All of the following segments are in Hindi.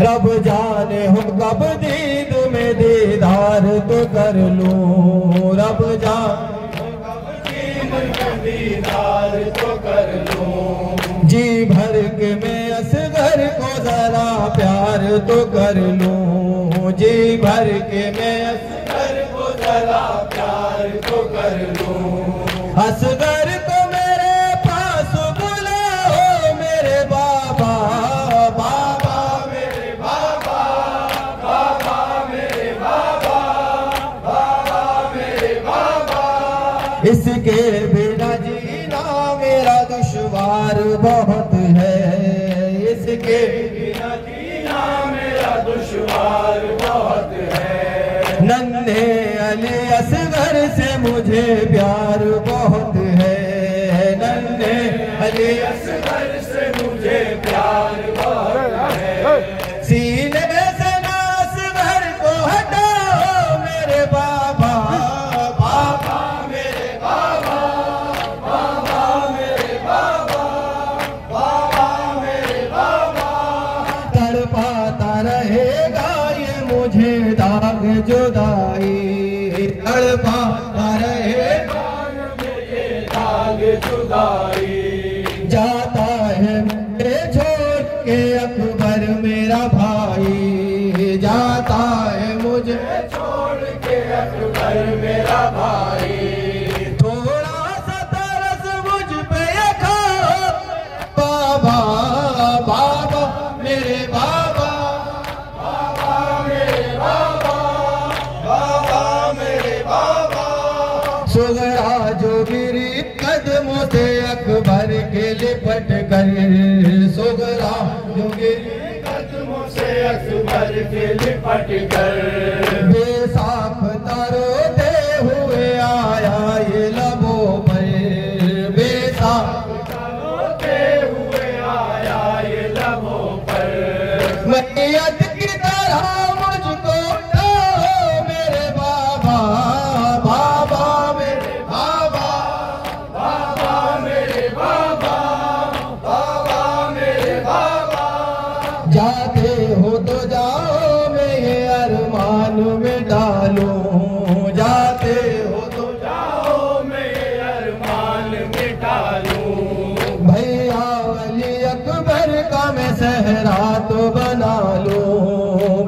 रब जाने हूँ कब दीद में दीदार तो कर लूँ। रब जाने दीदार तो कर लूँ। जी भर के मैं असगर को जरा प्यार तो कर लूँ। जी भर के मैं असगर को जरा प्यार तो कर लूँ। असगर इसके बिना जीना मेरा दुश्वार बहुत है। इसके बिना जीना मेरा दुश्वार बहुत है। नन्हे अली असगर से मुझे प्यार बहुत है। नन्हे अली असगर रहेगा ये मुझे दाग जुदाई। तड़पा रहेगा ये दाग जुदाई। जाता है मेरे छोड़ के अकबर मेरा भाई। जाता है मुझे छोड़ के अकबर मेरा भाई। के लिपट कर सुगरा जोगे कदमों से अकबर के लिपट कर।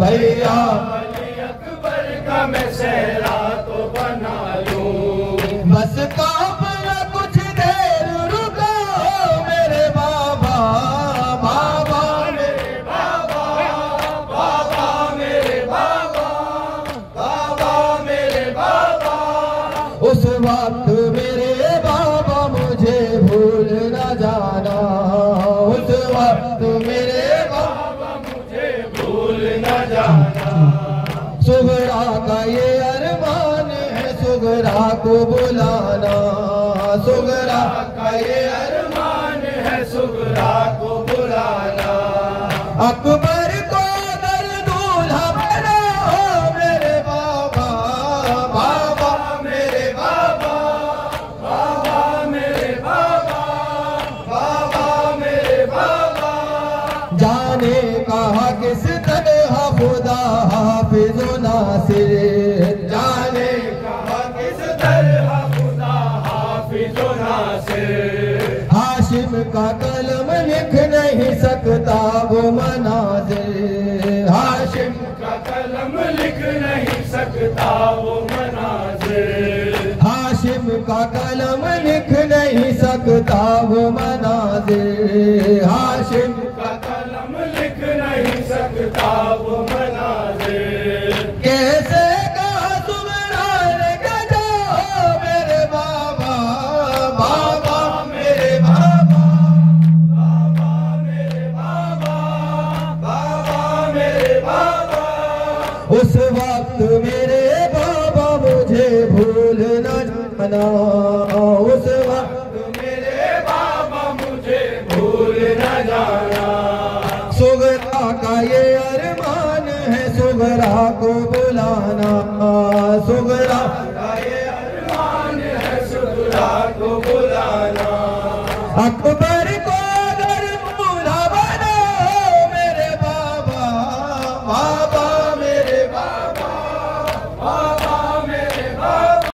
भैया। अकबर का मैं सहरा तो बना लूँ बस काफला कुछ देर रुको, मेरे बाबा बाबा मेरे बाबा बाबा मेरे बाबा बाबा, मेरे बाबा। उस वक्त भूल न जाना। सुगरा का ये अरमान है सुगरा को बुलाना। सुगरा का ये अरमान है सुगरा को बुलाना। अकबर का कलम लिख नहीं सकता वो मनाजिर हाशिम का कलम लिख नहीं सकता वो मनाजिर हाशिम का कलम लिख नहीं सकता वो मनाजिर हाशिम का कलम लिख नहीं सकता वो उस वक्त मेरे बाबा मुझे भूल न जाना। उस वक्त मेरे बाबा मुझे भूल न जाना। सुगरा का ये अरमान है, सुगरा को बुलाना। सुगरा का ये अरमान है, सुगरा को बुलाना। अकबर को